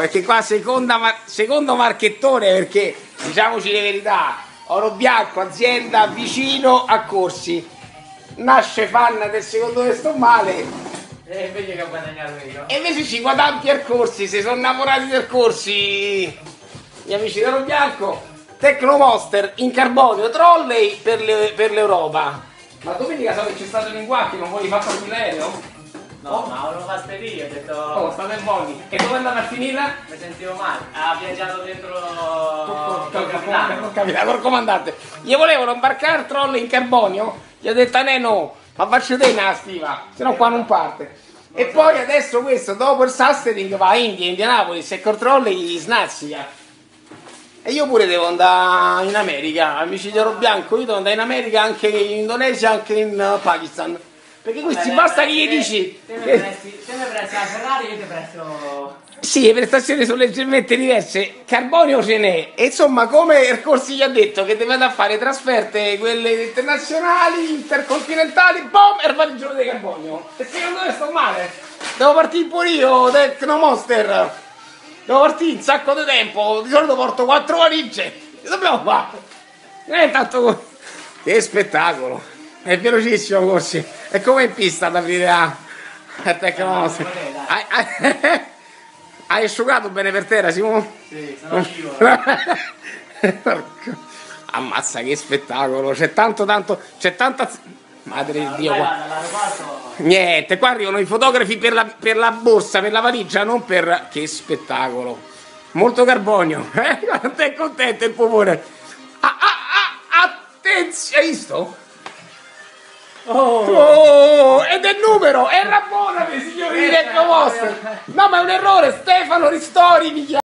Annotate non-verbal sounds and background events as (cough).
perché qua seconda, secondo marchettone, perché diciamoci le verità, Oro Bianco, azienda vicino a Corsi, nasce fan del secondo me sto male, E invece che ho guadagnato io. e invece ci guadagni per Corsi, si sono innamorati del Corsi, gli amici di Oro Bianco, Tecnomonster in carbonio, trolley per, le- per l'Europa. Ma domenica so che c'è stato l'Inguacchi, non vuoi fare partire l'aereo? No, ma volevo fare spedire, ho detto. Oh, state buoni. E dove è andata a finire? Mi sentivo male. Ha viaggiato dentro. Col col capitano. capitano, col comandante. Gli volevano imbarcare il troll in carbonio, gli ha detto a ne no, ma faccio te una stiva, se no qua non parte. E poi adesso questo, dopo il sustering, va a India, Indianapolis, e col troll gli snazzica. E io pure devo andare in America, amici di Oro Bianco, io devo andare in America, anche in Indonesia, anche in eh, Pakistan. Perché questi Beh, basta che gli dici... Se mi presti, se mi presti la Ferrari, io ti presto. Sì, le prestazioni sono leggermente diverse, carbonio ce n'è, e insomma come Ercorsi gli ha detto che deve andare a fare trasferte, quelle internazionali, intercontinentali, boom, e va il giorno di carbonio. E secondo me sto male, devo partire pure io, Tecnomonster, devo partire un sacco di tempo, di solito porto quattro valigie, dobbiamo fare? Non è tanto... Che spettacolo, è velocissimo Corsi, è come in pista ad aprire a, a Tecnomonster. Hai- hai- (laughs) Hai asciugato bene per terra, Simone? Sì, sono io. (laughs) Ammazza che spettacolo, c'è tanto tanto, c'è tanta... Madre di Dio, qua. Niente, qua arrivano i fotografi per la, per la borsa, per la valigia, non per... Che spettacolo. Molto carbonio. (laughs) Eh? Quanto è contento il popone. Ah, ah, ah, attenzione, hai visto? Oh, ed è il numero, è Rabona, signori di Ecco Monster. No, ma è un errore, Stefano Ristori, mi chiama.